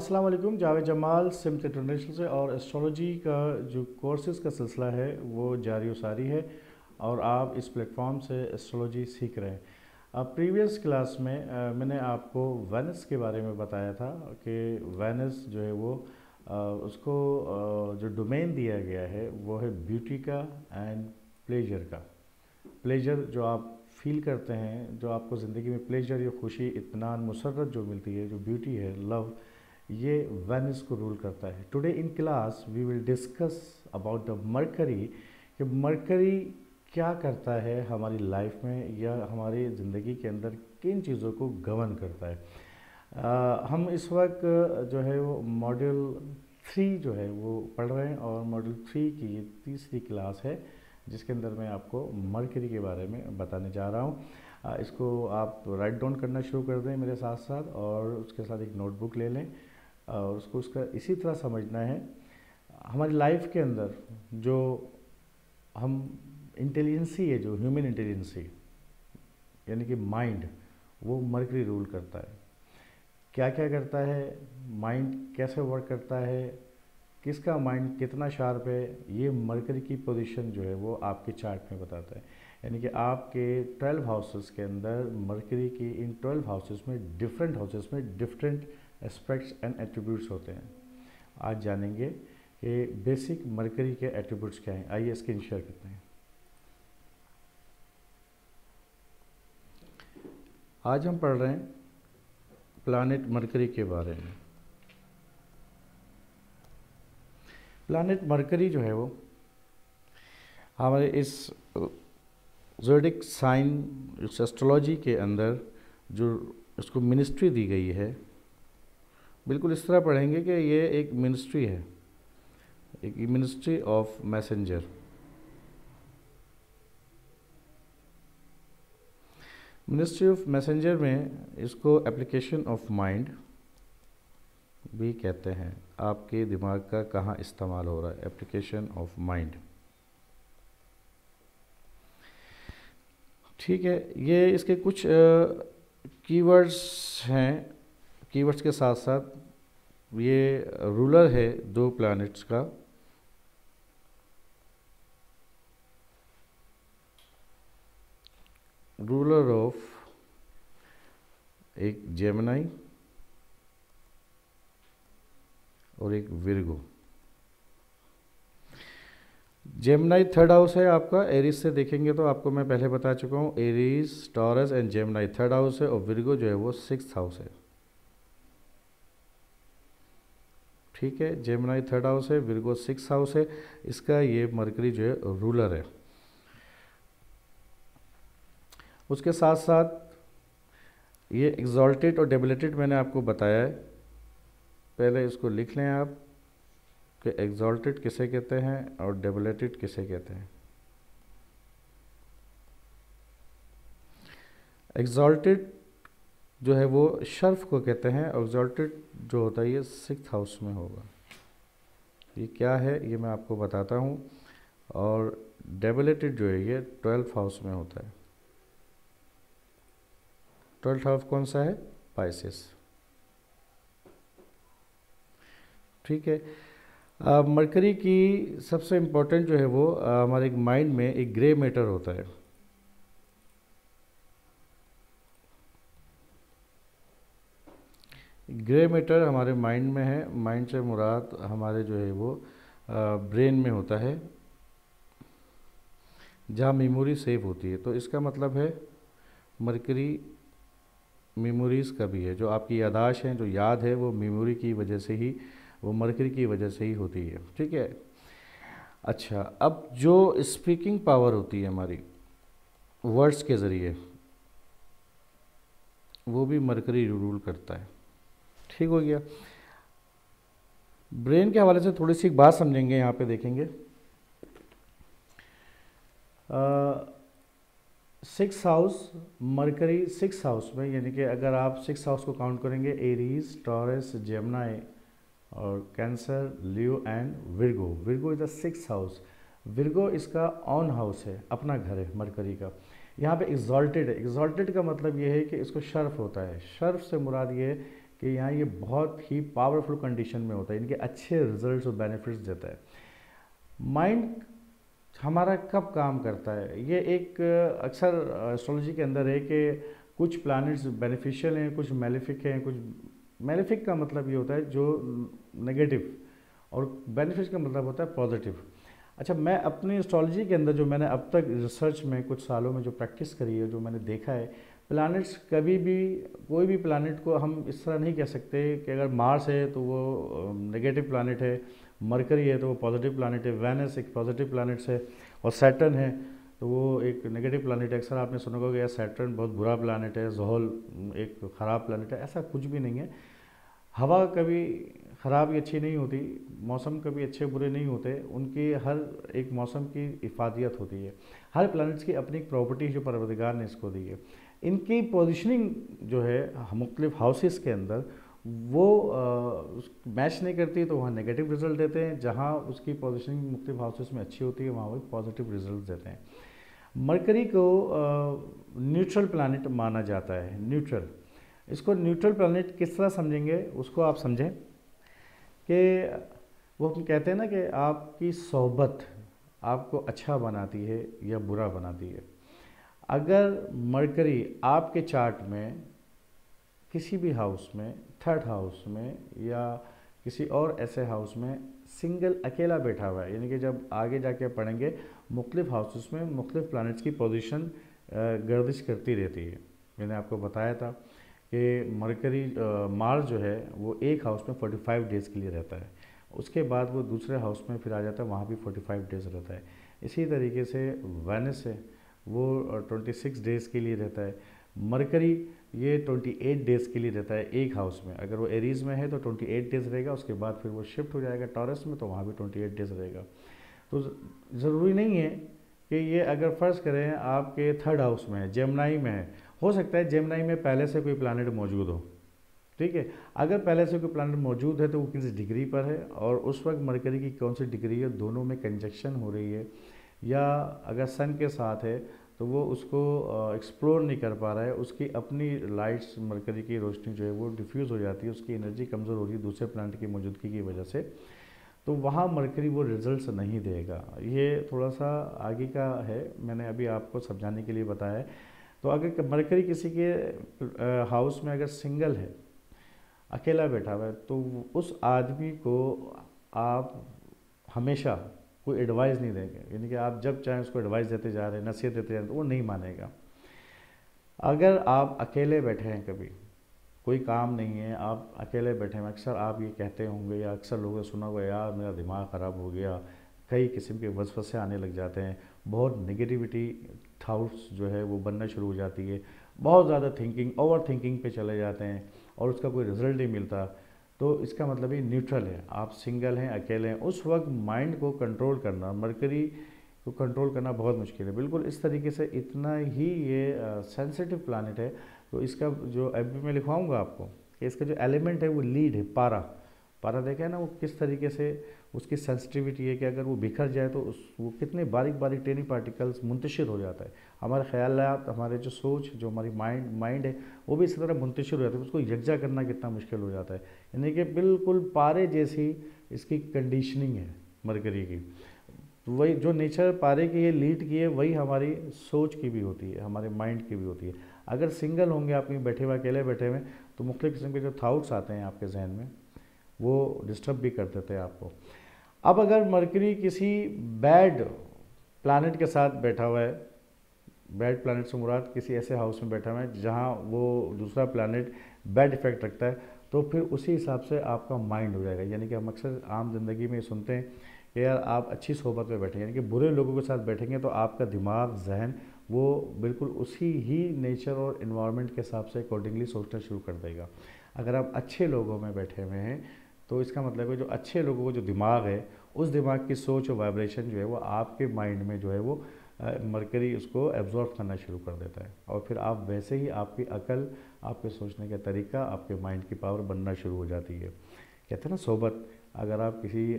अस्सलाम वालेकुम जावेद जमाल सिमत इंटरनेशनल से और एस्ट्रोलॉजी का जो कोर्सेज का सिलसिला है वो जारी सारी है और आप इस प्लेटफॉर्म से एस्ट्रोलॉजी सीख रहे हैं। अब प्रीवियस क्लास में आ, मैंने आपको वेनस के बारे में बताया था कि वेनस जो है वो आ, उसको आ, जो डोमेन दिया गया है वो है ब्यूटी का एंड प्लेजर का। प्लेजर जो आप फील करते हैं जो आपको ज़िंदगी में प्लेजर या खुशी इतमान मुसरत जो मिलती है जो ब्यूटी है लव ये वेनिस को रूल करता है। Today in class we will discuss about the mercury कि मरकरी क्या करता है हमारी लाइफ में या हमारी ज़िंदगी के अंदर किन चीज़ों को गवर्न करता है। आ, हम इस वक्त जो है वो मॉड्यूल थ्री जो है वो पढ़ रहे हैं और मॉड्यूल थ्री की ये तीसरी क्लास है जिसके अंदर मैं आपको मरकरी के बारे में बताने जा रहा हूँ। इसको आप राइट डाउन करना शुरू कर दें मेरे साथ साथ और उसके साथ एक नोटबुक ले लें। और उसको उसका इसी तरह समझना है। हमारी लाइफ के अंदर जो हम इंटेलिजेंसी है, जो ह्यूमन इंटेलिजेंसी यानी कि माइंड वो मरकरी रूल करता है। क्या क्या करता है? माइंड कैसे वर्क करता है? किसका माइंड कितना शार्प है? ये मरकरी की पोजीशन जो है, वो आपके चार्ट में बताता है। यानी कि आपके 12 हाउसेस के अंदर मरकरी की इन 12 हाउसेस में डिफरेंट हाउसेस में डिफरेंट एस्पेक्ट्स एंड एट्रीब्यूट्स होते हैं। आज जानेंगे कि बेसिक मरकरी के एट्रीब्यूट्स क्या हैं। आइए स्क्रीन शेयर करते हैं। आज हम पढ़ रहे हैं प्लानट मरकरी के बारे में। प्लानट मरकरी जो है वो, हमारे इस जोडिक साइन एस्ट्रोलॉजी के अंदर जो इसको मिनिस्ट्री दी गई है बिल्कुल इस तरह पढ़ेंगे कि ये एक मिनिस्ट्री है। एक ministry of messenger ministry of messenger में इसको एप्लीकेशन ऑफ़ माइंड भी कहते हैं। आपके दिमाग का कहाँ इस्तेमाल हो रहा है? एप्लीकेशन ऑफ़ माइंड ठीक है, ये इसके कुछ कीवर्ड्स हैं। कीवर्ड्स के साथ साथ ये रूलर है दो प्लैनेट्स का। रूलर ऑफ़ एक जेमनाई और एक विरगो जेमनाई थर्ड हाउस है आपका एरीज से देखेंगे तो आपको मैं पहले बता चुका हूँ Aries Taurus and Gemini third house है और विरगो जो है वो सिक्स हाउस है। ठीक है जेमनाई थर्ड हाउस है विरगो सिक्स हाउस है, इसका ये मरकरी जो है रूलर है। उसके साथ साथ ये एग्जॉल्टेड और डेबिलेटेड मैंने आपको बताया है। पहले इसको लिख लें आप कि एग्जॉल्टेड किसे कहते हैं और डेबिलेटेड किसे कहते हैं। एग्जॉल्टेड जो है वो शर्फ को कहते हैं एग्जॉल्टेड जो होता है ये सिक्स हाउस में होगा। ये क्या है, ये मैं आपको बताता हूँ। और डेबलेटेड जो है ये ट्वेल्थ हाउस में होता है। ट्वेल्थ हाउस कौन सा है? पाइसिस ठीक है। मरकरी की सबसे इम्पोर्टेंट जो है वो हमारे माइंड में एक ग्रे मैटर होता है। ग्रे मैटर हमारे माइंड में है, माइंड से मुराद हमारे जो है वो ब्रेन में होता है, जहाँ मेमोरी सेव होती है। तो इसका मतलब है, मरकरी मेमोरीज़ का भी है। जो आपकी यादाश हैं, जो याद है, वो मेमोरी की वजह से ही, वो मरकरी की वजह से ही होती है। ठीक है? अच्छा अब जो स्पीकिंग पावर होती है हमारी, वर्ड्स के ज़रिए, वो भी मरकरी रूल करता है। ठीक हो गया। ब्रेन के हवाले से थोड़ी सी एक बात समझेंगे, यहाँ पे देखेंगे। Six house mercury six house में, यानी कि अगर आप सिक्स हाउस को काउंट करेंगे एरीज टॉरस जेमनाई और Cancer Leo and Virgo Virgo is the six house Virgo इसका ऑन हाउस है, अपना घर है मरकरी का। यहाँ पे एग्जॉल्टेड है। एग्जॉल्टेड का मतलब ये है कि इसको शर्फ होता है। शर्फ से मुराद ये है कि यहाँ ये बहुत ही पावरफुल कंडीशन में होता है, इनके अच्छे रिजल्ट्स और बेनिफिट्स देता है। माइंड हमारा कब काम करता है? ये एक, अक्सर एस्ट्रोलॉजी के अंदर है कि कुछ प्लैनेट्स बेनिफिशियल हैं, कुछ मेलिफिक हैं, कुछ मेलिफिक का मतलब ये होता है जो नेगेटिव और बेनिफिट का मतलब होता है पॉजिटिव अच्छा मैं अपनी एस्ट्रोलॉजी के अंदर जो मैंने अब तक रिसर्च में कुछ सालों में जो प्रैक्टिस करी है, जो मैंने देखा है प्लानट्स कभी भी, कोई भी प्लानट को हम इस तरह नहीं कह सकते कि अगर मार्स है तो वो नेगेटिव प्लानट है मरकरी है तो वो पॉजिटिव प्लानट है वैनस एक पॉजिटिव प्लानट्स है और सैटर्न है तो वो एक नेगेटिव प्लानट है। अक्सर आपने सुना होगा यार सैटर्न बहुत बुरा प्लानट है जहल एक ख़राब प्लानट है, ऐसा कुछ भी नहीं है। हवा कभी ख़राब या अच्छी नहीं होती, मौसम कभी अच्छे बुरे नहीं होते, उनकी हर एक मौसम की इफादियत होती है। हर प्लानट्स की अपनी एक प्रॉपर्टी जो परवरदिगार ने इसको दी है। इनकी पोजिशनिंग जो है, मुख्तलिफ़ हाउसेस के अंदर, वो मैच नहीं करती तो वहाँ नेगेटिव रिज़ल्ट देते हैं। जहाँ उसकी पोजिशनिंग मुख्तलिफ़ हाउसेस में अच्छी होती है, वहाँ वो पॉजिटिव रिज़ल्ट देते हैं। मरकरी को न्यूट्रल प्लानट माना जाता है न्यूट्रल इसको न्यूट्रल प्लानट किस तरह समझेंगे, उसको आप समझें कि वो हम कहते हैं ना कि आपकी सोहबत आपको अच्छा बनाती है या बुरा बनाती है। अगर मरकरी आपके चार्ट में, किसी भी हाउस में, थर्ड हाउस में या किसी और ऐसे हाउस में सिंगल अकेला बैठा हुआ है, यानी कि जब आगे जाके पढ़ेंगे, मुख्तलिफ़ हाउसेस में मुख्तलिफ़ प्लानट्स की पोजीशन गर्दिश करती रहती है। मैंने आपको बताया था कि मरकरी मार्स जो है, वो एक हाउस में 45 डेज़ के लिए रहता है। उसके बाद वो दूसरे हाउस में फिर आ जाता है, वहाँ भी 45 डेज़ रहता है। इसी तरीके से वेनस है। वो 26 डेज़ के लिए रहता है। मरकरी ये 28 डेज़ के लिए रहता है एक हाउस में। अगर वो एरीज में है तो 28 डेज़ रहेगा, उसके बाद फिर वो शिफ्ट हो जाएगा टॉरस में तो वहाँ भी 28 डेज़ रहेगा। तो ज़रूरी नहीं है कि ये अगर फ़र्ज़ करें आपके थर्ड हाउस में है जेमनाई में है। हो सकता है जेमनाई में पहले से कोई प्लानट मौजूद हो। ठीक है? अगर पहले से कोई प्लानट मौजूद है तो वो किस डिग्री पर है और उस वक्त मरकरी की कौन सी डिग्री है, दोनों में कंजक्शन हो रही है। या अगर सन के साथ है तो वो उसको एक्सप्लोर नहीं कर पा रहा है। उसकी अपनी लाइट्स मरकरी की रोशनी जो है, वो डिफ्यूज़ हो जाती है। उसकी एनर्जी कमज़ोर हो रही है दूसरे प्लानट की मौजूदगी की वजह से। तो वहाँ मरकरी वो रिजल्ट्स नहीं देगा। ये थोड़ा सा आगे का है। मैंने अभी आपको समझाने के लिए बताया। है तो अगर मरकरी किसी के हाउस में अगर सिंगल है, अकेला बैठा हुआ है तो उस आदमी को आप हमेशा कोई एडवाइस नहीं देंगे। यानी कि आप जब चाहें उसको एडवाइस देते जा रहे हैं, नसीहत देते जा रहे हैं तो वो नहीं मानेगा। अगर आप अकेले बैठे हैं कभी, कोई काम नहीं है, आप अकेले बैठे हैं, अक्सर आप ये कहते होंगे या अक्सर लोगों ने सुना होगा, यार, मेरा दिमाग ख़राब हो गया। कई किस्म के वसवसे आने लग जाते हैं। बहुत नेगेटिविटी थाउट्स जो है, वो बनना शुरू हो जाती है। बहुत ज़्यादा थिंकिंग ओवर थिंकिंग पे चले जाते हैं और उसका कोई रिज़ल्ट नहीं मिलता। तो इसका मतलब ये न्यूट्रल है। आप सिंगल हैं, अकेले हैं, उस वक्त माइंड को कंट्रोल करना मरकरी को कंट्रोल करना बहुत मुश्किल है। बिल्कुल इस तरीके से इतना ही ये सेंसिटिव प्लानट है तो इसका जो अभी मैं लिखवाऊँगा आपको, कि इसका जो एलिमेंट है वो लीड है, पारा। पारा देखा है ना वो किस तरीके से उसकी सेंसिटिविटी है कि अगर वो बिखर जाए तो उस, वो कितने बारीक बारीक टेनी पार्टिकल्स मुंतशिर हो जाता है। हमारे ख्याल हमारे जो सोच, जो हमारी माइंड माइंड है, वो भी इसी तरह मुंतशिर हो जाता है, उसको यकजा करना कितना मुश्किल हो जाता है। यानी कि बिल्कुल पारे जैसी इसकी कंडीशनिंग है मरकरी की। वही जो नेचर पारे की है लीड की है, वही हमारी सोच की भी होती है, हमारे माइंड की भी होती है। अगर सिंगल होंगे आप कहीं बैठे हुए, अकेले बैठे हुए तो मुख्तु किस्म के जो थाउट्स आते हैं आपके जहन में, वो डिस्टर्ब भी कर देते हैं आपको। अब अगर मरकरी किसी बैड प्लानट के साथ बैठा हुआ है बैड प्लानट से मुराद किसी ऐसे हाउस में बैठा हुआ है, जहाँ वो दूसरा प्लानट बैड इफ़ेक्ट रखता है तो फिर उसी हिसाब से आपका माइंड हो जाएगा। यानी कि हम अक्सर आम ज़िंदगी में सुनते हैं कि यार आप अच्छी सोहबत में बैठेंगे यानी कि बुरे लोगों के साथ बैठेंगे तो आपका दिमाग, जहन वो बिल्कुल उसी ही नेचर और इन्वायरमेंट के हिसाब से अकॉर्डिंगली सोचना शुरू कर देगा। अगर आप अच्छे लोगों में बैठे हुए हैं तो इसका मतलब है जो अच्छे लोगों का जो दिमाग है, उस दिमाग की सोच और वाइब्रेशन जो है वो आपके माइंड में जो है वो मरकरी उसको एब्जॉर्व करना शुरू कर देता है। और फिर आप वैसे ही आपकी अकल आपके सोचने का तरीका, आपके माइंड की पावर बनना शुरू हो जाती है। कहते हैं ना, सोबत, अगर आप किसी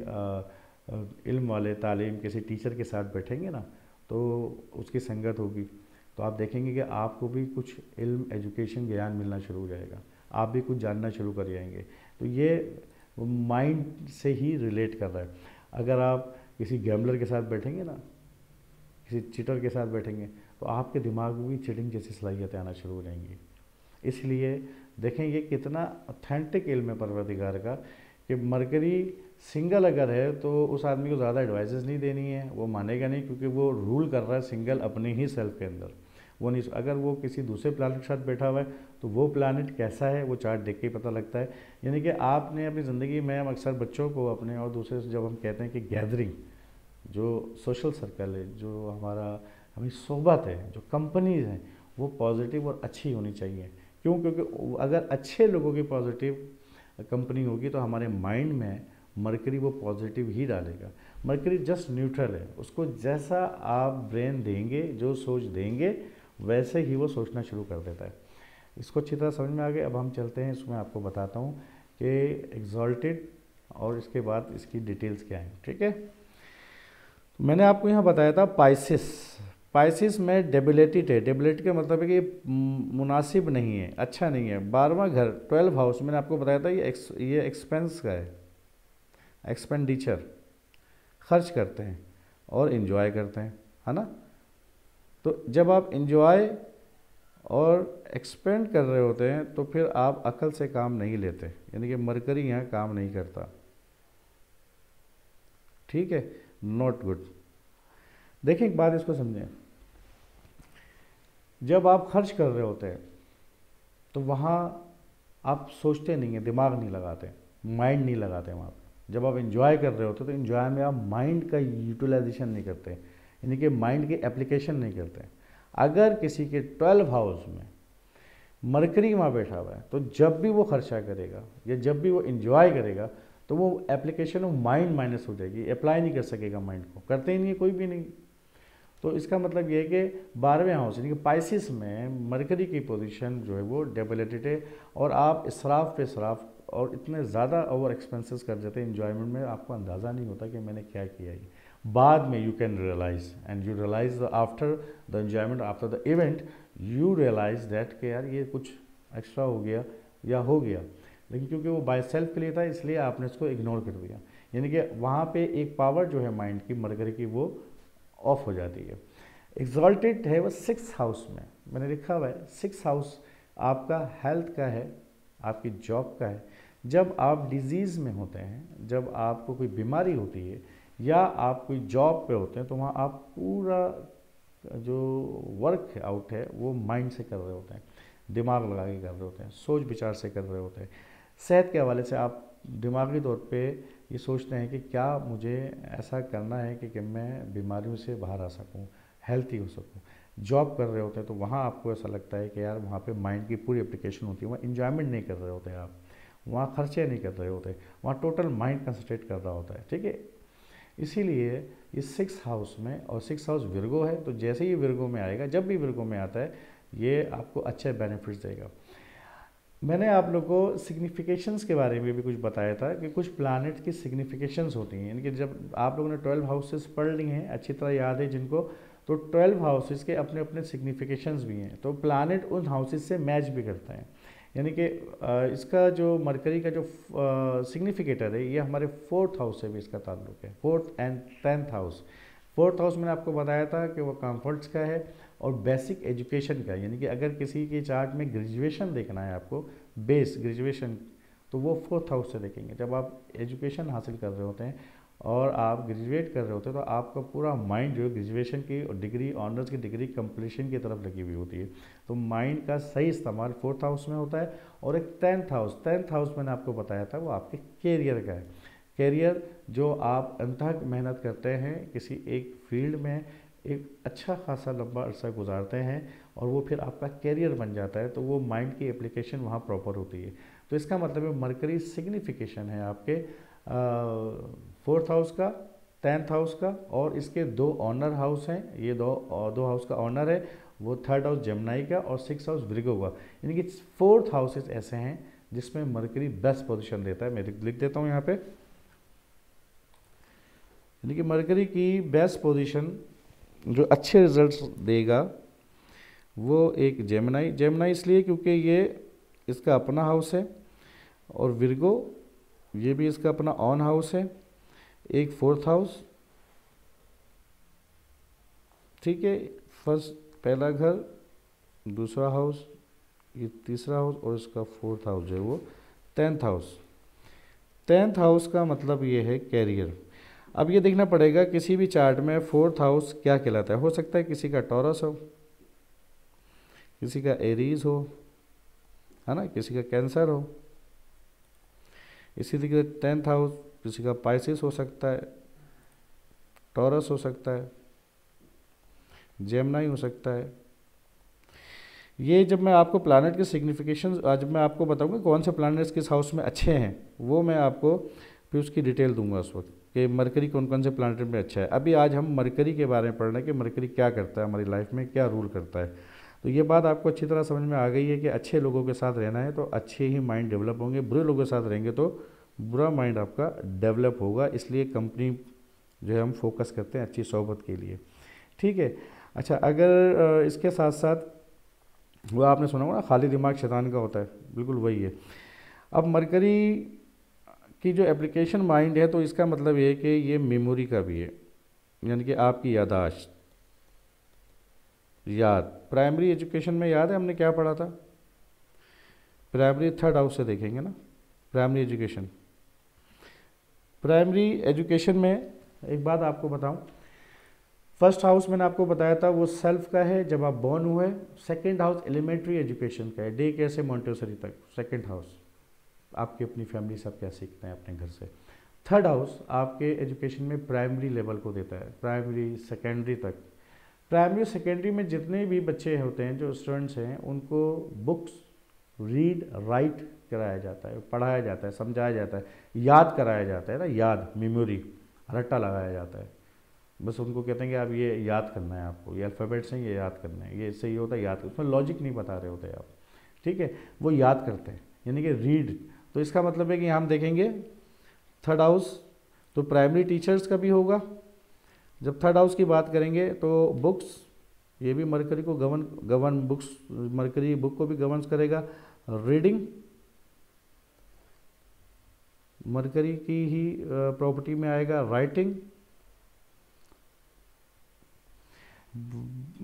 इल्म वाले, तालीम किसी टीचर के साथ बैठेंगे ना तो उसकी संगत होगी। तो आप देखेंगे कि आपको भी कुछ इल्म एजुकेशन ज्ञान मिलना शुरू हो जाएगा। आप भी कुछ जानना शुरू कर जाएँगे। तो ये माइंड से ही रिलेट कर रहा है। अगर आप किसी गैमलर के साथ बैठेंगे ना, किसी चिटर के साथ बैठेंगे तो आपके दिमाग में भी चिटिंग जैसी सलाहियतें आना शुरू हो जाएँगी। इसलिए देखें ये कितना ऑथेंटिक इल्म है परवरदिगार का, कि मरकरी सिंगल अगर है तो उस आदमी को ज़्यादा एडवाइजेस नहीं देनी है, वो मानेगा नहीं क्योंकि वो रूल कर रहा है सिंगल अपने ही सेल्फ के अंदर। वो नहीं, अगर वो किसी दूसरे प्लानट के साथ बैठा हुआ है तो वो प्लानट कैसा है, वो चार्ट देख के ही पता लगता है। यानी कि आपने अपनी ज़िंदगी में हम अक्सर बच्चों को अपने और दूसरे जब हम कहते हैं कि गैदरिंग जो सोशल सर्कल है, जो हमारा हमारी सोबत है, जो कंपनीज़ हैं, वो पॉजिटिव और अच्छी होनी चाहिए। क्यों? क्योंकि अगर अच्छे लोगों की पॉजिटिव कंपनी होगी तो हमारे माइंड में मरकरी वो पॉजिटिव ही डालेगा। मरकरी जस्ट न्यूट्रल है। उसको जैसा आप ब्रेन देंगे, जो सोच देंगे, वैसे ही वो सोचना शुरू कर देता है। इसको अच्छी तरह समझ में आ गया। अब हम चलते हैं। इसमें आपको बताता हूँ कि एग्जॉल्टेड और इसके बाद इसकी डिटेल्स क्या हैं। ठीक है? मैंने आपको यहाँ बताया था पाइसिस पाइसिस में डेबिलिटेड है। डेबिलिटी का मतलब है कि मुनासिब नहीं है अच्छा नहीं है। बारहवा घर ट्वेल्व हाउस मैंने आपको बताया था, ये एक्स ये एक्सपेंस का है। एक्सपेंडिचर खर्च करते हैं और इन्जॉय करते हैं, है ना? तो जब आप इन्जॉय और एक्सपेंड कर रहे होते हैं तो फिर आप अकल से काम नहीं लेते। यानी कि मरकरी यहाँ काम नहीं करता। ठीक है? नॉट गुड देखें एक बात इसको समझें। जब आप खर्च कर रहे होते हैं तो वहाँ आप सोचते नहीं हैं, दिमाग नहीं लगाते, माइंड नहीं लगाते वहाँ पर जब आप इंजॉय कर रहे होते तो इंजॉय में आप माइंड का यूटिलाइजेशन नहीं करते, यानी कि माइंड की एप्लीकेशन नहीं करते। अगर किसी के ट्वेल्व हाउस में मरकरी वहाँ बैठा हुआ है तो जब भी वो खर्चा करेगा, या जब भी वो इंजॉय करेगा तो वो एप्लीकेशन ऑफ़ माइंड माइनस हो जाएगी अप्लाई नहीं कर सकेगा माइंड को। करते ही नहीं कोई भी नहीं। तो इसका मतलब ये है कि बारहवें हाउस, यानी कि पाइसिस में मरकरी की पोजीशन जो है वो डेबिलिटेड है और आप इसराफ पे इसराफ और इतने ज़्यादा ओवर एक्सपेंसेस कर देते हैं इन्जॉयमेंट में आपको अंदाज़ा नहीं होता कि मैंने क्या किया है बाद में you can realise and you realise the after the enjoyment after the event you realise that कि यार ये कुछ एक्स्ट्रा हो गया या हो गया। लेकिन क्योंकि वो बाय सेल्फ के लिए था, इसलिए आपने इसको इग्नोर कर दिया। यानी कि वहाँ पे एक पावर जो है माइंड की मरकरी की, वो ऑफ़ हो जाती है। एग्जॉल्टेड है वो सिक्स हाउस में। मैंने लिखा हुआ है सिक्स हाउस आपका हेल्थ का है, आपकी जॉब का है। जब आप डिज़ीज़ में होते हैं, जब आपको कोई बीमारी होती है या आप कोई जॉब पे होते हैं तो वहाँ आप पूरा जो वर्क आउट है, वो माइंड से कर रहे होते हैं, दिमाग लगा के कर रहे होते हैं सोच विचार से कर रहे होते हैं। सेहत के हवाले से आप दिमागी तौर पे ये सोचते हैं कि क्या मुझे ऐसा करना है कि, कि मैं बीमारियों से बाहर आ सकूँ हेल्थी हो सकूँ। जॉब कर रहे होते हैं तो वहाँ आपको ऐसा लगता है कि यार वहाँ पे माइंड की पूरी एप्लीकेशन होती है वहाँ इन्जॉयमेंट नहीं कर रहे होते आप वहाँ खर्चे नहीं कर रहे होते वहाँ टोटल माइंड कंसनट्रेट कर रहा होता है ठीक है? इसीलिए ये सिक्स हाउस में और सिक्स हाउस विर्गो है तो जैसे ही विर्गो में आएगा जब भी विर्गो में आता है ये आपको अच्छे बेनिफिट्स देगा। मैंने आप लोग को सिग्निफिकेशंस के बारे में भी कुछ बताया था कि कुछ प्लानट की सिग्निफिकेशंस होती हैं। यानी कि जब आप लोगों ने ट्वेल्व हाउसेस पढ़ ली हैं, अच्छी तरह याद है जिनको तो ट्वेल्व हाउसेस के अपने अपने सिग्निफिकेशंस भी हैं। तो प्लानट उन हाउसेस से मैच भी करता है। यानी कि इसका जो मरकरी का जो सिग्निफिकेटर है, ये हमारे फोर्थ हाउस से भी इसका ताल्लुक है। Fourth and tenth house fourth house मैंने आपको बताया था कि वो कम्फर्ट्स का है। और बेसिक एजुकेशन का यानी कि अगर किसी के चार्ट में ग्रेजुएशन देखना है आपको बेस ग्रेजुएशन तो वो फोर्थ हाउस से देखेंगे। जब आप एजुकेशन हासिल कर रहे होते हैं और आप ग्रेजुएट कर रहे होते हैं तो आपका पूरा माइंड जो है ग्रेजुएशन की और डिग्री ऑनर्स की डिग्री कंप्लीशन की तरफ़ लगी हुई होती है। तो माइंड का सही इस्तेमाल फोर्थ हाउस में होता है और एक टेंथ हाउस टेंथ हाउस मैंने आपको बताया था, वो आपके कैरियर का है। कैरियर जो आप अंतक मेहनत करते हैं किसी एक फ़ील्ड में एक अच्छा खासा लंबा अरसा गुजारते हैं और वो फिर आपका कैरियर बन जाता है तो वो माइंड की एप्लीकेशन वहाँ प्रॉपर होती है। तो इसका मतलब है मरकरी सिग्निफिकेशन है आपके फोर्थ हाउस का टेंथ हाउस का और इसके दो ऑनर हाउस हैं। ये दो दो हाउस का ऑनर है, वो थर्ड हाउस जमनाई का और सिक्स हाउस ब्रिगो का। यानी कि फोर्थ हाउसेस ऐसे हैं जिसमें मरकरी बेस्ट पोजिशन देता है। मैं लिख देता हूँ यहाँ पे। यानी कि मरकरी की बेस्ट पोजीशन जो अच्छे रिजल्ट्स देगा, वो एक जेमनाई जेमनाई इसलिए क्योंकि ये इसका अपना हाउस है और विरगो ये भी इसका अपना ऑन हाउस है, एक फोर्थ हाउस ठीक है फ़र्स्ट पहला घर, दूसरा हाउस ये तीसरा हाउस और इसका फोर्थ हाउस है वो टेंथ हाउस टेंथ हाउस का मतलब ये है कैरियर अब ये देखना पड़ेगा किसी भी चार्ट में फोर्थ हाउस क्या कहलाता है। हो सकता है किसी का टॉरस हो, किसी का एरीज हो, है ना? किसी का कैंसर हो। इसी तरीके से टेंथ हाउस किसी का पाइसिस हो सकता है, टॉरस हो सकता है, जेमनाई हो सकता है। ये जब मैं आपको प्लानट के सिग्निफिकेशन आज मैं आपको बताऊँगा कौन से प्लानट्स किस हाउस में अच्छे हैं, वो मैं आपको फिर उसकी डिटेल दूँगा उस वक्त। कि मरकरी कौन कौन से प्लानट में अच्छा है। अभी आज हम मरकरी के बारे में पढ़ रहे हैं कि मरकरी क्या करता है, हमारी लाइफ में क्या रूल करता है। तो ये बात आपको अच्छी तरह समझ में आ गई है कि अच्छे लोगों के साथ रहना है तो अच्छे ही माइंड डेवलप होंगे, बुरे लोगों के साथ रहेंगे तो बुरा माइंड आपका डेवलप होगा, इसलिए कंपनी जो है हम फोकस करते हैं अच्छी सोहबत के लिए। ठीक है अच्छा अगर इसके साथ साथ वो आपने सुना होगा ना, खाली दिमाग शैतान का होता है, बिल्कुल वही है। अब मरकरी की जो एप्लीकेशन माइंड है तो इसका मतलब ये है कि ये मेमोरी का भी है। यानी कि आपकी यादाश्त। याद। प्राइमरी एजुकेशन में याद है? हमने क्या पढ़ा था? प्राइमरी थर्ड हाउस से देखेंगे ना। प्राइमरी एजुकेशन प्राइमरी एजुकेशन में एक बात आपको बताऊँ। फ़र्स्ट हाउस मैंने आपको बताया था, वो सेल्फ का है, जब आप बॉर्न हुए। सेकंड हाउस एलिमेंट्री एजुकेशन का है। डे कैसे मॉन्टेसरी तक? सेकंड हाउस आपकी अपनी फैमिली सब क्या सीखते हैं अपने घर से? थर्ड हाउस आपके एजुकेशन में प्राइमरी लेवल को देता है प्राइमरी सेकेंडरी तक। प्राइमरी सेकेंडरी में जितने भी बच्चे होते हैं, जो स्टूडेंट्स हैं, उनको बुक्स रीड राइट कराया जाता है, पढ़ाया जाता है, समझाया जाता है, याद कराया जाता है ना, याद मेमोरी रट्टा लगाया जाता है। बस उनको कहते हैं कि आप ये याद करना है आपको, ये अल्फ़ाबेट्स हैं ये याद करना है, ये इससे ये होता है, याद उसमें लॉजिक नहीं बता रहे होते आप, ठीक है? वो याद करते हैं, यानी कि रीड तो इसका मतलब है कि हम देखेंगे थर्ड हाउस तो प्राइमरी टीचर्स का भी होगा। जब थर्ड हाउस की बात करेंगे तो बुक्स ये भी मरकरी को govern govern books mercury book को भी गवर्न करेगा। रीडिंग मरकरी की ही प्रॉपर्टी में आएगा। राइटिंग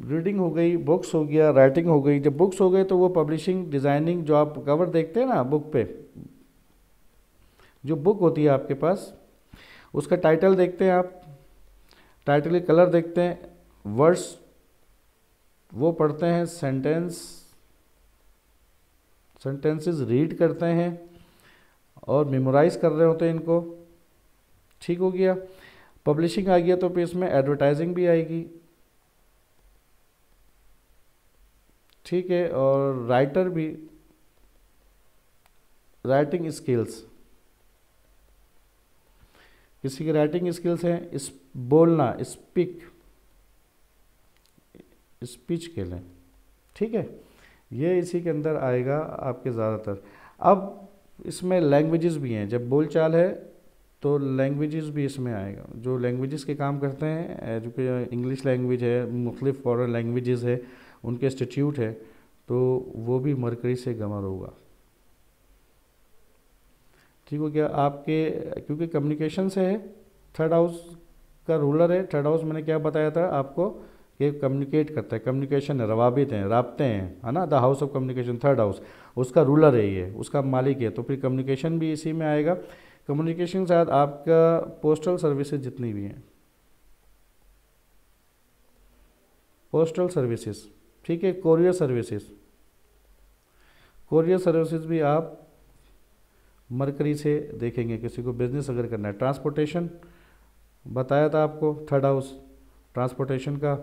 रीडिंग हो गई बुक्स हो गया राइटिंग हो गई। जब बुक्स हो गए तो वो पब्लिशिंग डिज़ाइनिंग जो आप कवर देखते हैं ना बुक पे जो बुक होती है आपके पास, उसका टाइटल देखते हैं आप टाइटल के कलर देखते हैं वर्ड्स वो पढ़ते हैं सेंटेंस सेंटेंसेस रीड करते हैं और मेमोराइज कर रहे होते हैं इनको। ठीक हो गया। पब्लिशिंग आ गया तो फिर इसमें एडवर्टाइजिंग भी आएगी। ठीक है, और राइटर भी राइटिंग स्किल्स किसी की राइटिंग स्किल्स हैं, इस बोलना, स्पीक, स्पीच के लें ठीक है? ये इसी के अंदर आएगा आपके ज़्यादातर। अब इसमें लैंग्वेजेस भी हैं। जब बोलचाल है तो लैंग्वेजेस भी इसमें आएगा। जो लैंग्वेजेस के काम करते हैं जो कि इंग्लिश लैंग्वेज है, मुख्तलिफ़ फॉरन लैंग्वेजेस है, उनके इंस्टीट्यूट है तो वो भी मरकरी से गमर होगा। ठीक हो गया। आपके, क्योंकि कम्युनिकेशन से है थर्ड हाउस का रूलर है थर्ड हाउस मैंने क्या बताया था आपको कि कम्युनिकेट करता है। कम्युनिकेशन है, रवाबित हैं, रबते हैं, है ना? The house of communication third house उसका रूलर है ये, उसका मालिक है। तो फिर कम्युनिकेशन भी इसी में आएगा। कम्युनिकेशन के साथ आपका पोस्टल सर्विसेज़ जितनी भी हैं। पोस्टल सर्विसेज़ ठीक है? कोरियर सर्विसेज़ कोरियर सर्विसेज़ भी आप मरकरी से देखेंगे, किसी को बिज़नेस अगर करना है। ट्रांसपोर्टेशन बताया था आपको थर्ड हाउस ट्रांसपोर्टेशन का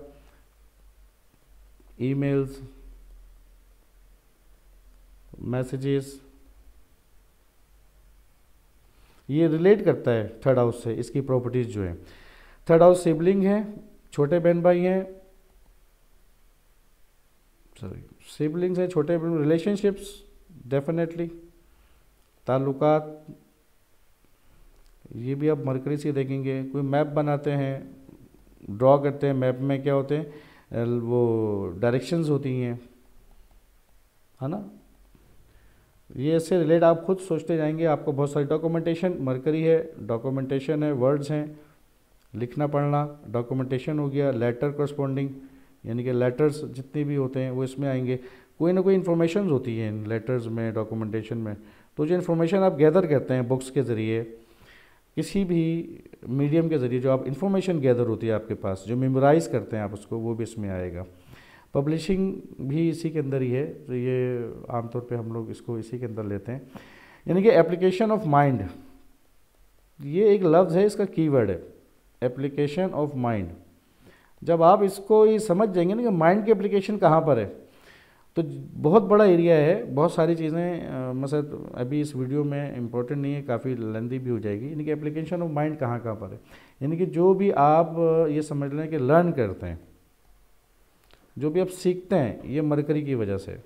ईमेल्स मैसेजेस ये रिलेट करता है थर्ड हाउस से, इसकी प्रॉपर्टीज़ जो है। थर्ड हाउस सिबलिंग है, छोटे बहन भाई हैं सॉरी सिबलिंग्स हैं, छोटे रिलेशनशिप्स डेफिनेटली ताल्लुकात, ये भी आप मरकरी से देखेंगे। कोई मैप बनाते हैं, ड्रॉ करते हैं, मैप में क्या होते हैं वो डायरेक्शंस होती हैं, है ना? ये इससे रिलेट, आप खुद सोचते जाएँगे, आपको बहुत सारी डॉक्यूमेंटेशन, मरकरी है, डॉक्यूमेंटेशन है, वर्ड्स हैं, लिखना, पढ़ना, डॉक्यूमेंटेशन हो गया, लेटर करस्पॉन्डिंग यानी कि लेटर्स जितने भी होते हैं, वो इसमें आएँगे। कोई ना कोई इन्फॉर्मेशन होती है इन लेटर्स में, डॉक्यूमेंटेशन में। तो जो इन्फॉर्मेशन आप गैदर करते हैं बुक्स के ज़रिए, किसी भी मीडियम के ज़रिए जो आप इन्फॉर्मेशन गैदर होती है आपके पास, जो मेमोराइज़ करते हैं आप उसको, वो भी इसमें आएगा। पब्लिशिंग भी इसी के अंदर ही है तो ये आमतौर पे हम लोग इसको इसी के अंदर लेते हैं। यानी कि एप्लीकेशन ऑफ़ माइंड ये एक लफ्ज़ है, इसका कीवर्ड है एप्लीकेशन ऑफ़ माइंड जब आप इसको ये समझ जाएँगे ना कि माइंड की एप्लीकेशन कहाँ पर है तो बहुत बड़ा एरिया है, बहुत सारी चीज़ें मतलब अभी इस वीडियो में इम्पोर्टेंट नहीं है, काफ़ी लेंदी भी हो जाएगी। यानी कि एप्लीकेशन ऑफ़ माइंड कहाँ कहाँ पर है? यानी कि जो भी आप ये समझ लें कि लर्न करते हैं, जो भी आप सीखते हैं, ये मरकरी की वजह से।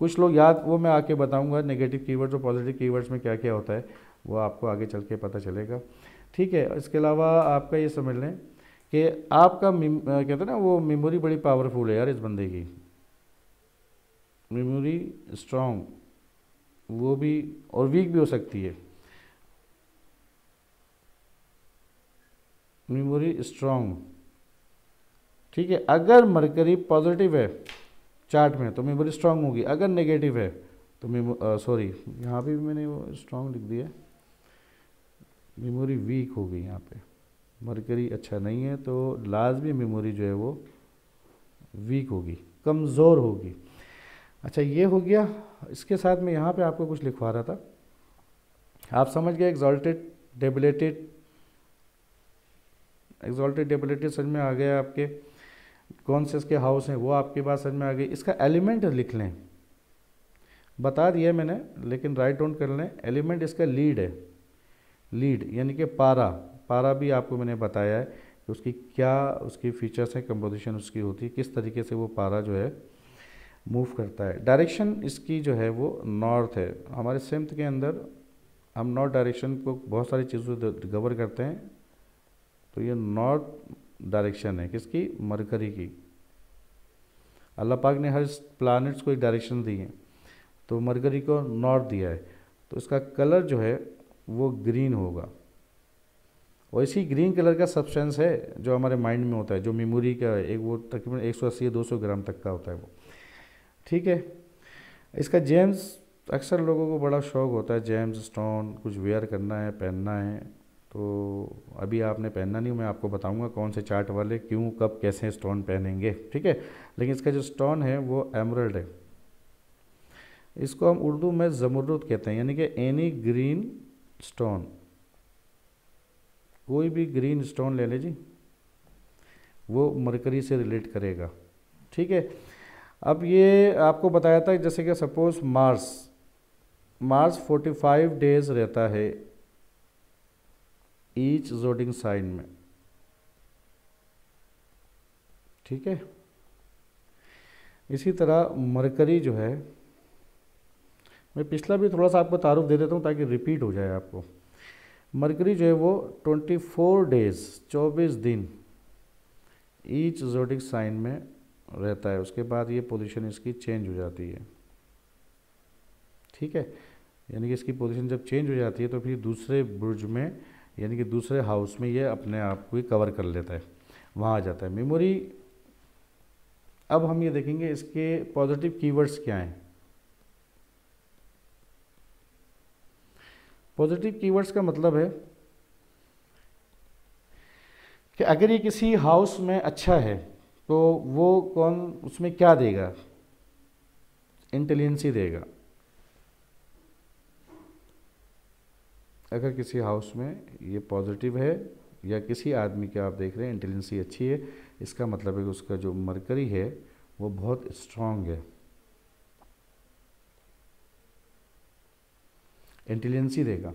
कुछ लोग याद, वो मैं आके बताऊँगा नेगेटिव कीवर्ड्स और पॉजिटिव कीवर्ड्स में क्या क्या होता है, वो आपको आगे चल के पता चलेगा। ठीक है, इसके अलावा आपका ये समझ लें कि आपका कहते हैं ना, वो मेमोरी बड़ी पावरफुल है यार इस बंदे की। मेमोरी स्ट्रॉन्ग वो भी और वीक भी हो सकती है। मेमोरी स्ट्रॉन्ग ठीक है, अगर मरकरी पॉजिटिव है चार्ट में तो मेमोरी स्ट्रांग होगी, अगर नेगेटिव है तो मेमो सॉरी यहाँ पे भी मैंने वो स्ट्रांग लिख दिया मेमोरी वीक होगी यहाँ पे। मरकरी अच्छा नहीं है तो लाजमी मेमोरी जो है वो वीक होगी, कमज़ोर होगी। अच्छा ये हो गया। इसके साथ में यहाँ पे आपको कुछ लिखवा रहा था। आप समझ गए एग्जॉल्टेड डेबिलेटेड एग्जॉल्टेड डेबिलेटेड समझ में आ गया आपके। कौन से इसके हाउस हैं, वो आपके पास समझ में आ गई इसका एलिमेंट लिख लें। बता दिया मैंने, लेकिन राइट डाउन कर लें। एलिमेंट इसका लीड है। लीड यानी कि पारा। पारा भी आपको मैंने बताया है कि उसकी क्या उसकी फीचर्स हैं कंपोजिशन उसकी होती है, किस तरीके से वो पारा जो है मूव करता है। डायरेक्शन इसकी जो है वो नॉर्थ है। हमारे सिम्थ के अंदर हम नॉर्थ डायरेक्शन को बहुत सारी चीज़ों से कवर करते हैं तो ये नॉर्थ डायरेक्शन है किसकी? मरकरी की। अल्लाह पाक ने हर प्लानट्स को एक डायरेक्शन दी है तो मरकरी को नॉर्थ दिया है। तो इसका कलर जो है वो ग्रीन होगा। वैसी ग्रीन कलर का सब्सटेंस है जो हमारे माइंड में होता है, जो मेमोरी का एक वो तकरीबन एक सौ अस्सी या दो सौ ग्राम तक का होता है वो। ठीक है? इसका जेम्स अक्सर लोगों को बड़ा शौक होता है जेम्स स्टोन कुछ वेयर करना है, पहनना है। तो अभी आपने पहनना नहीं, मैं आपको बताऊँगा कौन से चार्ट वाले क्यों, कब, कैसे स्टोन पहनेंगे। ठीक है? लेकिन इसका जो स्टोन है, वो एमरल्ड है। इसको हम उर्दू में जमरुद कहते हैं, यानी कि एनी ग्रीन स्टोन कोई भी ग्रीन स्टोन ले ले जी, वो मरकरी से रिलेट करेगा। ठीक है? अब ये आपको बताया था, जैसे कि सपोज़ मार्स मार्स 45 डेज़ रहता है ईच जोडिंग साइन में। ठीक है? इसी तरह मरकरी जो है, मैं पिछला भी थोड़ा सा आपको तारुफ दे देता हूँ ताकि रिपीट हो जाए आपको। मरकरी जो है वो 24 डेज़ 24 दिन ईच जोडिक साइन में रहता है। उसके बाद ये पोजीशन इसकी चेंज हो जाती है। ठीक है? यानी कि इसकी पोजीशन जब चेंज हो जाती है तो फिर दूसरे बुर्ज में, यानी कि दूसरे हाउस में ये अपने आप को ही कवर कर लेता है। वहाँ आ जाता है। मेमोरी अब हम ये देखेंगे इसके पॉजिटिव कीवर्ड्स क्या हैं। पॉजिटिव कीवर्ड्स का मतलब है कि अगर ये किसी हाउस में अच्छा है तो वो कौन उसमें क्या देगा? इंटेलिजेंसी देगा। अगर किसी हाउस में ये पॉजिटिव है, या किसी आदमी के आप देख रहे हैं इंटेलिजेंसी अच्छी है, इसका मतलब है कि उसका जो मरकरी है, वो बहुत स्ट्रांग है। इंटेलिजेंसी देगा।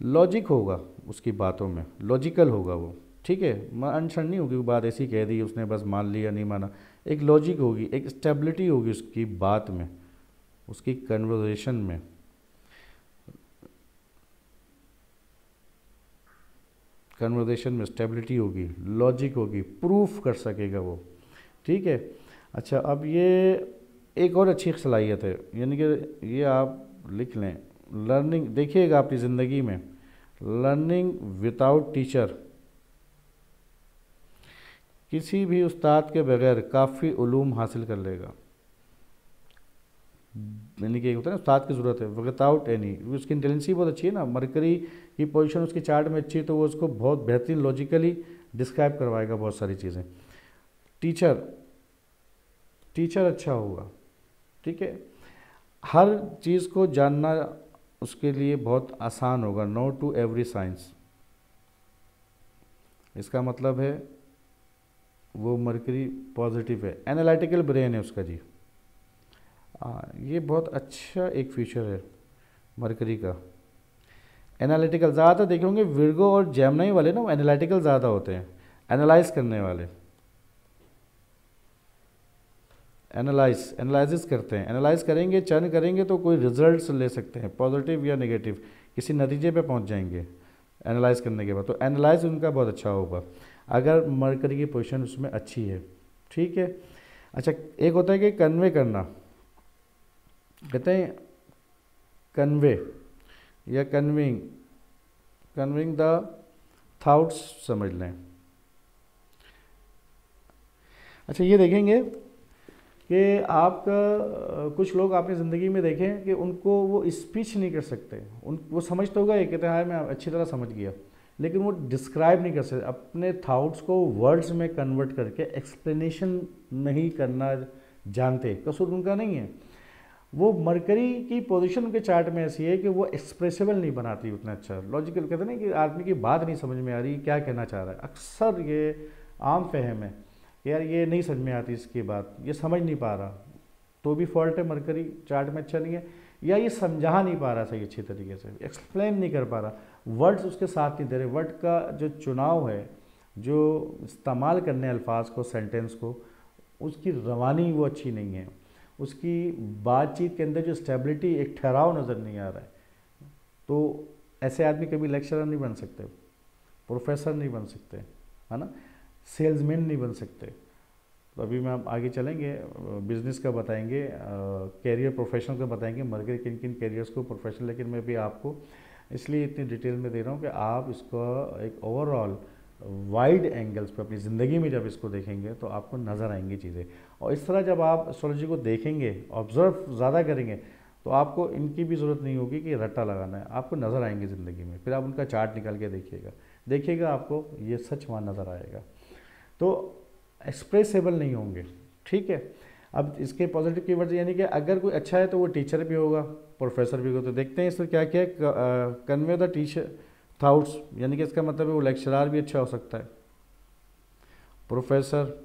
लॉजिक होगा उसकी बातों में, लॉजिकल होगा वो, ठीक है? अनशन नहीं होगी बात ऐसी कह दी, उसने बस मान लिया, नहीं माना। एक लॉजिक होगी, एक स्टेबिलिटी होगी उसकी बात में, उसकी कन्वर्जेशन में। कन्वर्जेशन में स्टेबिलिटी होगी लॉजिक होगी प्रूफ कर सकेगा वो, ठीक है? अच्छा अब ये एक और अच्छी सलाहियत है, यानी कि ये आप लिख लें। लर्निंग, देखिएगा अपनी ज़िंदगी में, लर्निंग विदाउट टीचर। किसी भी उस्ताद के बगैर काफ़ी उलूम हासिल कर लेगा। यानी कि होता है उस्ताद की ज़रूरत है, विदाउट एनी, उसकी इंटेलिजेंसी बहुत अच्छी है ना, मरकरी की पोजीशन उसकी चार्ट में अच्छी है तो वो उसको बहुत बेहतरीन लॉजिकली डिस्क्राइब करवाएगा बहुत सारी चीज़ें। टीचर टीचर अच्छा होगा, ठीक है? हर चीज़ को जानना उसके लिए बहुत आसान होगा। नो टू एवरी साइंस इसका मतलब है वो मरकरी पॉजिटिव है। एनालिटिकल ब्रेन है उसका जी। आ, ये बहुत अच्छा एक फीचर है मरकरी का। एनालिटिकल ज़्यादातर देखे होंगे विर्गो और जैमनाई वाले ना वो एनालिटिकल ज़्यादा होते हैं। एनालाइज करने वाले। एनालाइज एनालिसिस करते हैं। एनालाइज करेंगे चर्न करेंगे तो कोई रिजल्ट्स ले सकते हैं पॉजिटिव या नेगेटिव किसी नतीजे पे पहुँच जाएँगे एनालाइज करने के बाद। तो एनालाइज उनका बहुत अच्छा होगा। अगर मरकरी की पोजीशन उसमें अच्छी है, ठीक है? अच्छा एक होता है कि कन्वे करना। कहते हैं कन्वे या कन्विंग कन्विंग द थाउट्स समझ लें। अच्छा ये देखेंगे कि आपका कुछ लोग आपने ज़िंदगी में देखें कि उनको वो स्पीच नहीं कर सकते। उन, वो समझते होगा ये कहते हैं मैं अच्छी तरह समझ गया। लेकिन वो डिस्क्राइब नहीं कर सकते। अपने थाउट्स को वर्ड्स में कन्वर्ट करके एक्सप्लेनेशन नहीं करना जानते। कसूर उनका नहीं है। वो मरकरी की पोजीशन उनके चार्ट में ऐसी है कि वो एक्सप्रेसिबल नहीं बनाती उतना अच्छा। लॉजिकल कहते हैं कि आदमी की बात नहीं समझ में आ रही, क्या कहना चाह रहा है? अक्सर ये आम फहम है। यार ये नहीं समझ में आती इसकी बात, ये समझ नहीं पा रहा। तो भी फॉल्ट है, मरकरी चार्ट में अच्छा नहीं है। या ये समझा नहीं पा रहा सही अच्छी तरीके से एक्सप्लेन नहीं कर पा रहा। वर्ड्स उसके साथ नहीं दे रहे। वर्ड का जो चुनाव है, जो इस्तेमाल करने अल्फाज को सेंटेंस को, उसकी रवानी वो अच्छी नहीं है। उसकी बातचीत के अंदर जो स्टेबिलिटी एक ठहराव नज़र नहीं आ रहा है। तो ऐसे आदमी कभी लेक्चरर नहीं बन सकते प्रोफेसर नहीं बन सकते, है ना? सेल्समैन नहीं बन सकते। तो अभी मैं आप आगे चलेंगे, बिज़नेस का बताएँगे कैरियर प्रोफेशनल का बताएँगे। मरकर किन किन कैरियर्स को प्रोफेशनल, लेकिन मैं भी आपको इसलिए इतनी डिटेल में दे रहा हूँ कि आप इसको एक ओवरऑल वाइड एंगल्स पे अपनी ज़िंदगी में जब इसको देखेंगे तो आपको नज़र आएँगी चीज़ें। और इस तरह जब आप एस्ट्रोलॉजी को देखेंगे ऑब्ज़र्व ज़्यादा करेंगे तो आपको इनकी भी ज़रूरत नहीं होगी कि रट्टा लगाना है। आपको नज़र आएँगे ज़िंदगी में। फिर आप उनका चार्ट निकाल के देखिएगा। देखिएगा आपको ये सच वहाँ नज़र आएगा। तो एक्सप्रेसेबल नहीं होंगे, ठीक है? अब इसके पॉजिटिव कीवर्ड्स यानी कि अगर कोई अच्छा है तो वो टीचर भी होगा प्रोफेसर भी होगा। तो देखते हैं इसमें क्या क्या कन्वे द टीचर थाउट्स यानी कि इसका मतलब है वो लेक्चरार भी अच्छा हो सकता है। प्रोफेसर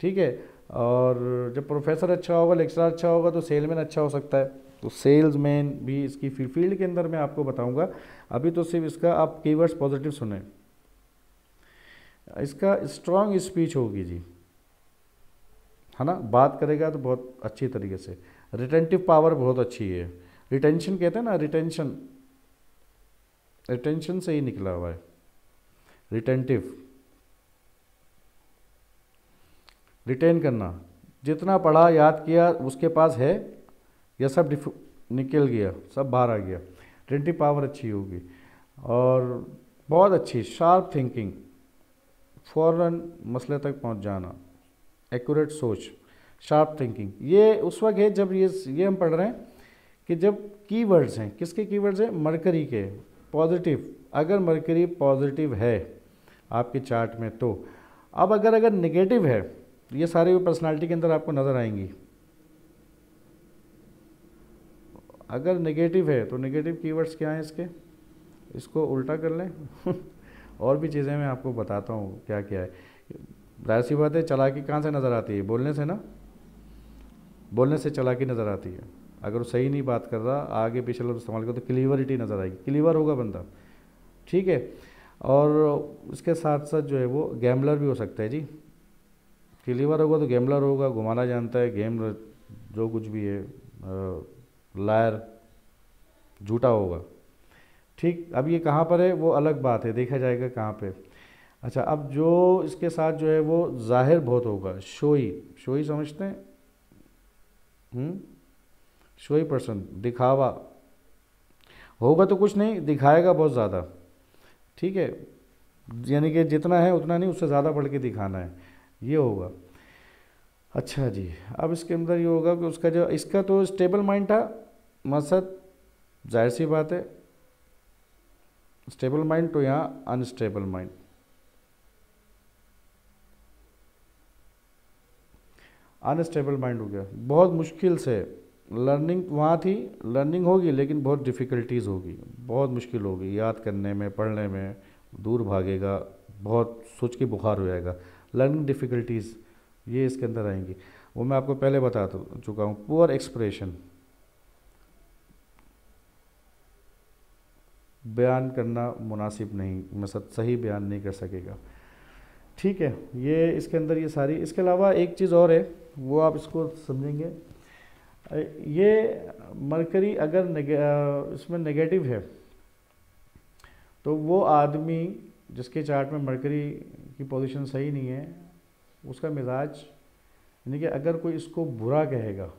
ठीक है? और जब प्रोफेसर अच्छा होगा लेक्चरार अच्छा होगा तो सेलमैन अच्छा हो सकता है। तो सेल्स मैन भी इसकी फ़ील्ड के अंदर मैं आपको बताऊँगा। अभी तो सिर्फ़ इसका आप कीवर्ड्स पॉजिटिव सुने। इसका स्ट्रॉन्ग स्पीच होगी जी। है ना? बात करेगा तो बहुत अच्छी तरीके से। रिटेंटिव पावर बहुत अच्छी है। रिटेंशन कहते हैं ना रिटेंशन रिटेंशन से ही निकला हुआ है। रिटेंटिव रिटेन करना। जितना पढ़ा, याद किया, उसके पास है, या सब निकल गया, सब बाहर आ गया। रिटेंटिव पावर अच्छी होगी। और बहुत अच्छी शार्प थिंकिंग फ़ौर मसले तक पहुँच जाना। एक्यूरेट सोच शार्प थिंकिंग ये उस वक्त है जब ये ये हम पढ़ रहे हैं कि जब कीवर्ड्स हैं, किसके कीवर्ड्स हैं? मरकरी के। पॉजिटिव अगर मरकरी पॉजिटिव है आपके चार्ट में तो। अब अगर अगर नेगेटिव है, ये सारे पर्सनालिटी के अंदर आपको नज़र आएँगी। अगर नेगेटिव है तो नेगेटिव कीवर्ड्स क्या हैं इसके? इसको उल्टा कर लें। और भी चीज़ें मैं आपको बताता हूँ क्या क्या है। ज़ाहिर सी बात है, चलाकी कहाँ से नज़र आती है? बोलने से ना? बोलने से चलाकी नज़र आती है। अगर वो सही नहीं बात कर रहा, आगे पीछे लोग इस्तेमाल कर तो क्लीवरिटी नज़र आएगी। क्लीवर होगा बंदा। ठीक है? और उसके साथ साथ जो है वो गैमलर भी हो सकता है जी। क्लीवर होगा तो गैमलर होगा, घुमाना जानता है, गेम जो कुछ भी है लायर, झूठा होगा। ठीक, अब ये कहाँ पर है? वो अलग बात है, देखा जाएगा कहाँ पे। अच्छा अब जो इसके साथ जो है वो ज़ाहिर बहुत होगा, शोई शोई समझते हैं? हम्म? शोई पर्सन दिखावा। होगा तो कुछ नहीं, दिखाएगा बहुत ज़्यादा। ठीक है, यानी कि जितना है उतना नहीं, उससे ज़्यादा बढ़ के दिखाना है। ये होगा। अच्छा जी, अब इसके अंदर ये होगा कि उसका जो, इसका तो स्टेबल माइंड था, मकसद, ज़ाहिर सी बात है स्टेबल माइंड तो यहाँ अनस्टेबल माइंड अनस्टेबल माइंड हो गया। बहुत मुश्किल से लर्निंग वहाँ थी लर्निंग होगी लेकिन बहुत डिफ़िकल्टीज़ होगी। बहुत मुश्किल होगी, याद करने में, पढ़ने में, दूर भागेगा, बहुत सोच के बुखार हो जाएगा। लर्निंग डिफ़िकल्टीज़ ये इसके अंदर आएँगी। वो मैं आपको पहले बता चुका हूँ। पुअर एक्सप्रेशन बयान करना मुनासिब नहीं मतलब सही बयान नहीं कर सकेगा। ठीक है ये इसके अंदर ये सारी इसके अलावा एक चीज़ और है वो आप इसको समझेंगे। ये मरकरी अगर नेगे, इसमें नेगेटिव है तो वो आदमी जिसके चार्ट में मरकरी की पोजीशन सही नहीं है उसका मिजाज यानी कि अगर कोई इसको बुरा कहेगा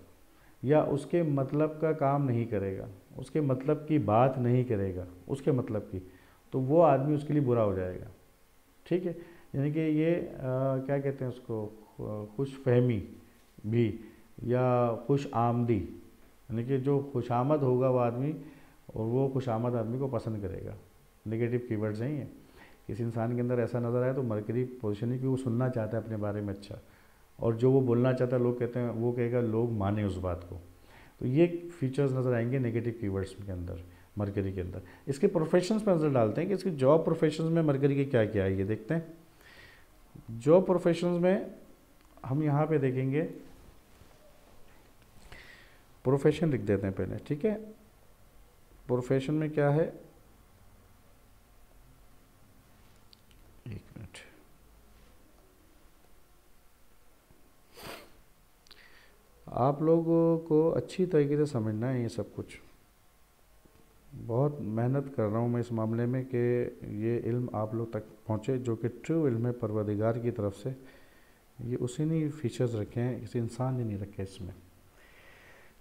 या उसके मतलब का काम नहीं करेगा उसके मतलब की बात नहीं करेगा। उसके मतलब की। तो वो आदमी उसके लिए बुरा हो जाएगा। ठीक है? यानी कि ये आ, क्या कहते हैं उसको? खुश फहमी भी या खुश आमदी। यानी कि जो खुश आमद होगा वो आदमी और वो खुश आमद आदमी को पसंद करेगा। नेगेटिव कीवर्ड्स नहीं है किसी इंसान के अंदर ऐसा नज़र आए तो मरकरी पोजिशन है कि वो सुनना चाहता है अपने बारे में अच्छा। और जो वो बोलना चाहता है लोग कहते हैं वो कहेगा लोग माने उस बात को। तो ये फीचर्स नज़र आएँगे नेगेटिव कीवर्ड्स के अंदर मरकरी के अंदर। इसके प्रोफेशंस पर नज़र डालते हैं कि इसके जॉब प्रोफेशंस में मरकरी के क्या क्या है, ये देखते हैं। जॉब प्रोफेशंस में हम यहाँ पे देखेंगे। प्रोफेशन लिख देते हैं पहले, ठीक है? प्रोफेशन में क्या है एक मिनट आप लोगों को अच्छी तरीके से समझना है ये सब कुछ। बहुत मेहनत कर रहा हूँ मैं इस मामले में कि ये इल्म आप लोग तक पहुँचे, जो कि ट्रू इल्म है परवदिगार की तरफ़ से। ये उसी ने फीचर्स रखे हैं, किसी इंसान ने नहीं रखे इसमें।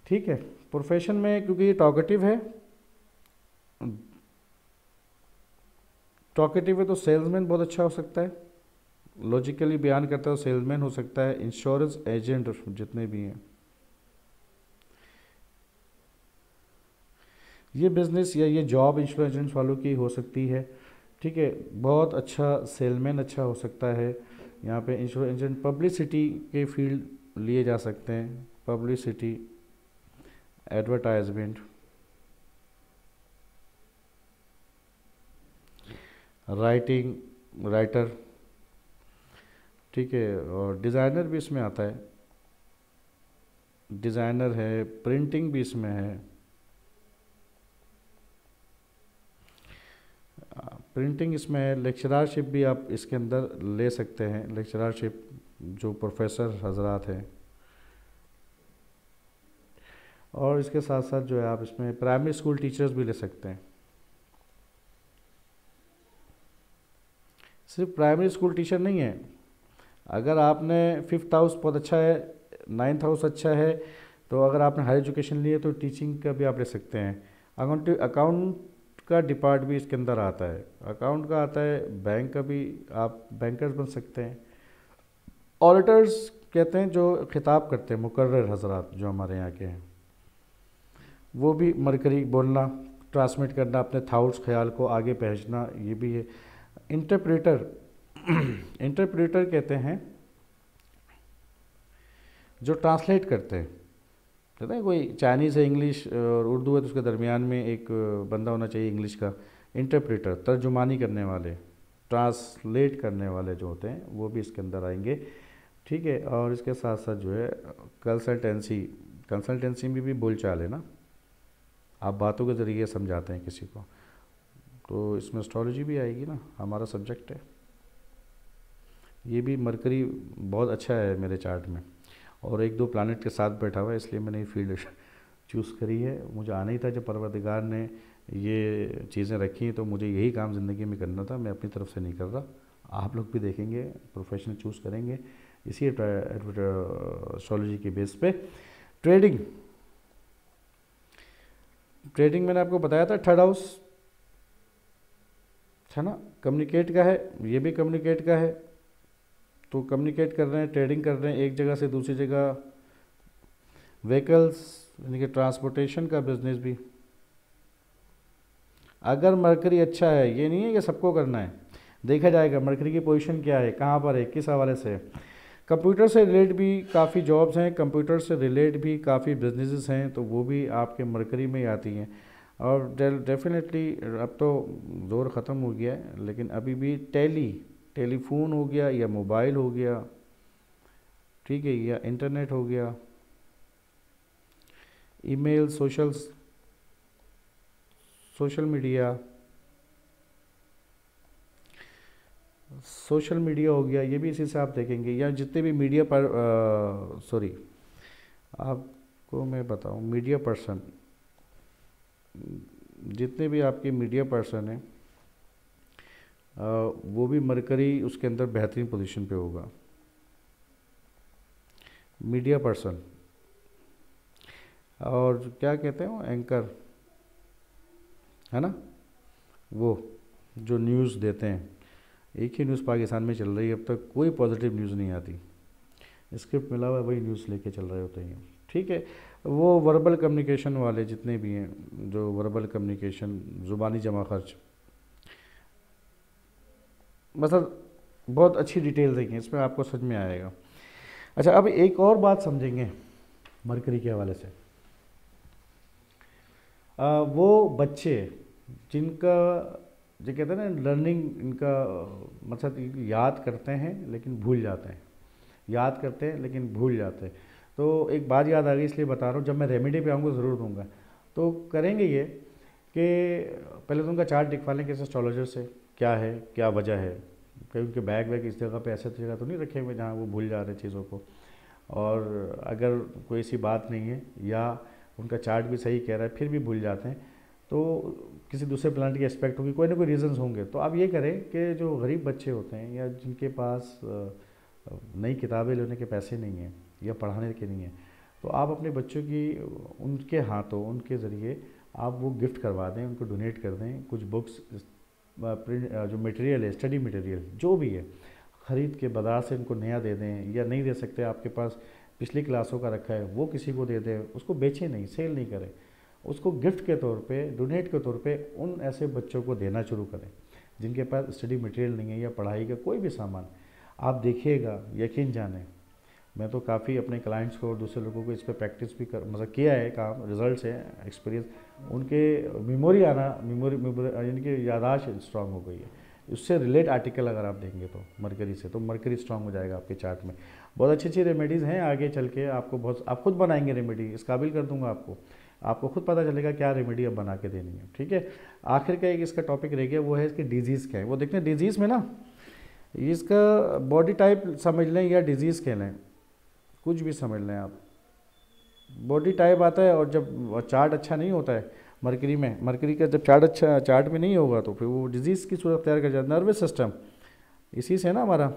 ठीक है प्रोफेशन में क्योंकि ये टॉकेटिव है टॉकेटिव है तो सेल्समैन बहुत अच्छा हो सकता है। लॉजिकली बयान करता है तो सेल्समैन हो सकता है इंश्योरेंस एजेंट जितने भी हैं। ये बिज़नेस या ये जॉब इंश्योरेंस वालों की हो सकती है। ठीक है, बहुत अच्छा सेलमैन अच्छा हो सकता है। यहाँ पे इंश्योरेंस पब्लिसिटी के फ़ील्ड लिए जा सकते हैं। पब्लिसिटी एडवर्टाइजमेंट राइटिंग राइटर ठीक है, और डिज़ाइनर भी इसमें आता है। डिज़ाइनर है प्रिंटिंग भी इसमें है। प्रिंटिंग इसमें है, लेक्चररशिप भी आप इसके अंदर ले सकते हैं। लेक्चरारशिप जो प्रोफेसर हजरात हैं। और इसके साथ साथ जो है आप इसमें प्राइमरी स्कूल टीचर्स भी ले सकते हैं। सिर्फ़ प्राइमरी स्कूल टीचर नहीं है। अगर आपने फिफ्थ हाउस बहुत अच्छा है, नाइन्थ हाउस अच्छा है तो अगर आपने हायर एजुकेशन लिए तो टीचिंग का भी आप ले सकते हैं। अकाउंट अकाउंट का डिपार्ट भी इसके अंदर आता है। अकाउंट का आता है बैंक का भी आप बैंकर्स बन सकते हैं। ऑडिटर्स कहते हैं जो खिताब करते हैं मुकर्र हजरात जो हमारे यहाँ के हैं। वो भी मरकरी बोलना ट्रांसमिट करना, अपने थाउट्स ख्याल को आगे भेजना ये भी है। इंटरप्रेटर इंटरप्रेटर कहते हैं, जो ट्रांसलेट करते हैं। कहते हैं कोई चाइनीज़ है इंग्लिश और उर्दू है तो उसके दरमियान में एक बंदा होना चाहिए इंग्लिश का। इंटरप्रेटर तर्जुमानी करने वाले ट्रांसलेट करने वाले जो होते हैं, वो भी इसके अंदर आएँगे। ठीक है, और इसके साथ साथ जो है कंसल्टेंसी कंसल्टेंसी में भी बोल चाल है ना? आप बातों के ज़रिए समझाते हैं किसी को। तो इसमें एस्ट्रोलॉजी भी आएगी ना? हमारा सब्जेक्ट है। ये भी मरकरी बहुत अच्छा है मेरे चार्ट में। और एक दो प्लानट के साथ बैठा हुआ है, इसलिए मैंने ये फ़ील्ड चूज़ करी है। मुझे आना ही था, जब परवरदिगार ने ये चीज़ें रखी तो मुझे यही काम ज़िंदगी में करना था, मैं अपनी तरफ़ से नहीं कर रहा। आप लोग भी देखेंगे प्रोफेशनल चूज़ करेंगे। इसी एस्ट्रोलॉजी के बेस पे। ट्रेडिंग ट्रेडिंग मैंने आपको बताया था थर्ड हाउस है ना? कम्युनिकेट का है, ये भी कम्युनिकेट का है। तो कम्युनिकेट कर रहे हैं ट्रेडिंग कर रहे हैं, एक जगह से दूसरी जगह। व्हीकल्स यानी कि ट्रांसपोर्टेशन का बिज़नेस भी। अगर मरकरी अच्छा है, ये नहीं है कि सबको करना है। देखा जाएगा मरकरी की पोजीशन क्या है, कहाँ पर है, किस हवाले से कंप्यूटर से रिलेट भी काफ़ी जॉब्स हैं कंप्यूटर से रिलेट भी काफ़ी बिजनेसेस हैं तो वो भी आपके मरकरी में ही आती हैं। और डेफिनेटली अब तो दौर ख़त्म हो गया है, लेकिन अभी भी टेली टेलीफोन हो गया या मोबाइल हो गया, ठीक है, या इंटरनेट हो गया, email, social social media social media हो गया, ये भी इसी से आप देखेंगे, या जितने भी मीडिया पर सॉरी, आपको मैं बताऊँ, मीडिया पर्सन, जितने भी आपके मीडिया पर्सन हैं वो भी मरकरी उसके अंदर बेहतरीन पोजीशन पे होगा। मीडिया पर्सन और क्या कहते हैं वो? एंकर है ना? वो, जो न्यूज़ देते हैं। एक ही न्यूज़ पाकिस्तान में चल रही है, अब तक कोई पॉजिटिव न्यूज़ नहीं आती। स्क्रिप्ट मिला हुआ वही न्यूज़ लेके चल रहे होते हैं। ठीक है? वो वर्बल कम्युनिकेशन वाले जितने भी हैं, जो वर्बल कम्युनिकेशन ज़ुबानी जमा खर्च मतलब बहुत अच्छी डिटेल देखें इसमें आपको समझ में आएगा। अच्छा अब एक और बात समझेंगे मरकरी के हवाले से। आ, वो बच्चे जिनका जो कहते हैं ना लर्निंग इनका मतलब याद करते हैं लेकिन भूल जाते हैं। याद करते हैं लेकिन भूल जाते हैं। तो एक बात याद आ गई इसलिए बता रहा हूँ जब मैं रेमेडी पे आऊँगा ज़रूर दूँगा। तो करेंगे ये कि पहले तो उनका चार्ट दिखवा लें किसी एस्ट्रोलॉजर से। क्या है, क्या वजह है? कहीं उनके बैग वैग इस जगह पे ऐसे जगह तो नहीं रखे हुए जहाँ वो भूल जा रहे चीज़ों को। और अगर कोई ऐसी बात नहीं है या उनका चार्ट भी सही कह रहा है, फिर भी भूल जाते हैं तो किसी दूसरे प्लानट की एक्सपेक्ट होगी, कोई ना कोई रीज़न्स होंगे। तो आप ये करें कि जो गरीब बच्चे होते हैं या जिनके पास नई किताबें लेने के पैसे नहीं हैं या पढ़ाने के नहीं हैं तो आप अपने बच्चों की, उनके हाथों, उनके ज़रिए आप वो गिफ्ट करवा दें, उनको डोनेट कर दें, कुछ बुक्स जो मटेरियल है स्टडी मटेरियल जो भी है, ख़रीद के बाज़ार से उनको नया दे दें या नहीं दे सकते, आपके पास पिछली क्लासों का रखा है, वो किसी को दे दें, उसको बेचें नहीं सेल नहीं करें। उसको गिफ्ट के तौर पे डोनेट के तौर पे उन ऐसे बच्चों को देना शुरू करें, जिनके पास स्टडी मटेरियल नहीं है या पढ़ाई का कोई भी सामान। आप देखिएगा, यकीन जाने मैं तो काफ़ी अपने क्लाइंट्स को और दूसरे लोगों को इस पर प्रैक्टिस भी कर मतलब किया है, काम रिज़ल्ट है एक्सपीरियंस उनके मेमोरी आना मेमोरी यानी कि यादाश्त स्ट्रांग हो गई है। उससे रिलेट आर्टिकल अगर आप देंगे तो मरकरी से तो मरकरी स्ट्रांग हो जाएगा आपके चार्ट में। बहुत अच्छी अच्छी रेमेडीज़ हैं आगे चल के, आपको बहुत, आप खुद बनाएँगे रेमेडी इस काबिल कर दूँगा आपको। आपको खुद पता चलेगा क्या रेमेडी अब बना के देनी है, ठीक है? आखिर का एक इसका टॉपिक रह गया, वो है इसकी डिज़ीज़ क्या है। वो देखते हैं डिज़ीज़ में ना, इसका बॉडी टाइप समझ लें या डिज़ीज़ कह लें। कुछ भी समझ लें आप। बॉडी टाइप आता है और जब चार्ट अच्छा नहीं होता है मरकरी में मरकरी का जब चार्ट अच्छा चार्ट में नहीं होगा तो फिर वो डिज़ीज़ की सूरत तैयार कर जाता है नर्वस सिस्टम इसी से है ना हमारा।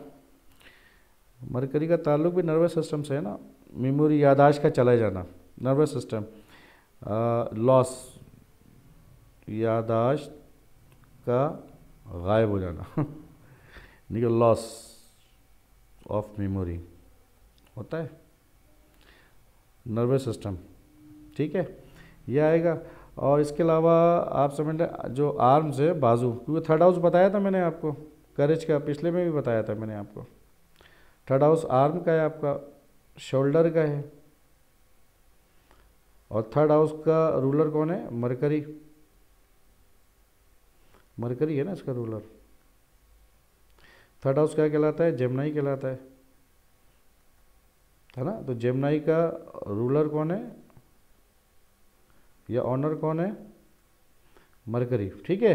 मरकरी का ताल्लुक भी नर्वस सिस्टम से है ना। मेमोरी यादाश्त का चला जाना नर्वस सिस्टम लॉस यादाश्त का गायब हो जाना। लॉस ऑफ़ मेमोरी होता है। नर्वस सिस्टम ठीक है? ये आएगा। और इसके अलावा आप समझ लें, जो आर्म्स है, बाजू, क्योंकि थर्ड हाउस बताया था मैंने आपको करेज का, पिछले में भी बताया था मैंने आपको। थर्ड हाउस आर्म का है आपका शोल्डर का है। और थर्ड हाउस का रूलर कौन है? मरकरी मरकरी है ना इसका रूलर थर्ड हाउस क्या कहलाता है? जेमनाई कहलाता है। है ना? तो जेमनाई का रूलर कौन है? या ऑनर कौन है? मरकरी ठीक है?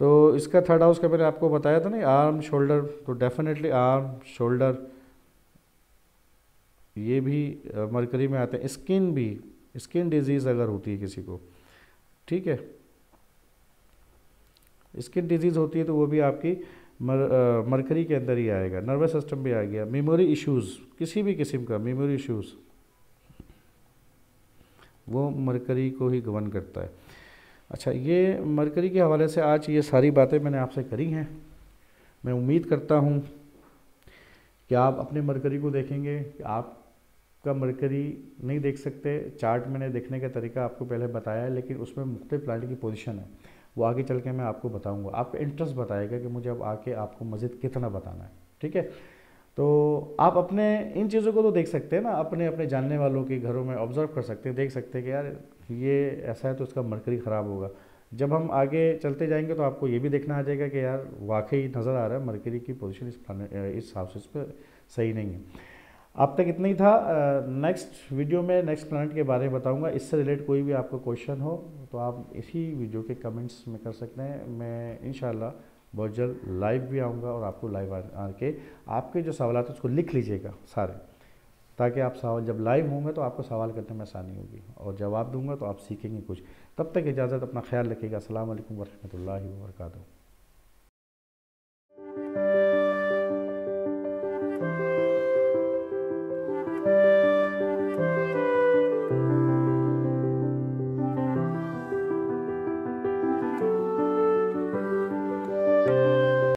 तो इसका थर्ड हाउस का मैंने आपको बताया था ना आर्म शोल्डर तो डेफिनेटली आर्म शोल्डर ये भी मरकरी में आते हैं। स्किन भी स्किन डिज़ीज़ अगर होती है किसी को, ठीक है? स्किन डिज़ीज़ होती है तो वो भी आपकी मर, मरकरी के अंदर ही आएगा नर्वस सिस्टम भी आ गया मेमोरी इश्यूज़ किसी भी किस्म का मेमोरी इश्यूज़ वो मरकरी को ही गवन करता है। अच्छा ये मरकरी के हवाले से आज ये सारी बातें मैंने आपसे करी हैं। मैं उम्मीद करता हूँ कि आप अपने मरकरी को देखेंगे आपका मरकरी नहीं देख सकते चार्ट मैंने देखने का तरीका आपको पहले बताया है लेकिन उसमें मुख्त प्लानट की पोजीशन है। वो आगे चल के मैं आपको बताऊँगा। आपका इंटरेस्ट बताएगा कि मुझे अब आके आपको मज़ीद कितना बताना है, ठीक है? तो आप अपने, इन चीज़ों को तो देख सकते हैं ना, अपने अपने जानने वालों के घरों में ऑब्ज़र्व कर सकते हैं, देख सकते हैं कि यार ये ऐसा है तो उसका मरकरी ख़राब होगा। जब हम आगे चलते जाएँगे तो आपको ये भी देखना आ जाएगा कि यार वाकई नज़र आ रहा है, मरकरी की पोजीशन इस इस हाउसेस पर सही नहीं है। अब तक इतना ही था। नेक्स्ट वीडियो में नेक्स्ट प्लानट के बारे में बताऊँगा। इससे रिलेटेड कोई भी आपको क्वेश्चन हो तो आप इसी वीडियो के कमेंट्स में कर सकते हैं। मैं इन बहुत जल्द लाइव भी आऊँगा और आपको लाइव आके आपके जो सवाल आते उसको लिख लीजिएगा सारे। ताकि आप सवाल, जब लाइव होंगे तो आपको सवाल करने में आसानी होगी। और जवाब दूँगा तो आप सीखेंगे कुछ। तब तक इजाज़त, अपना ख्याल रखिएगा। असल वरहमल वर्का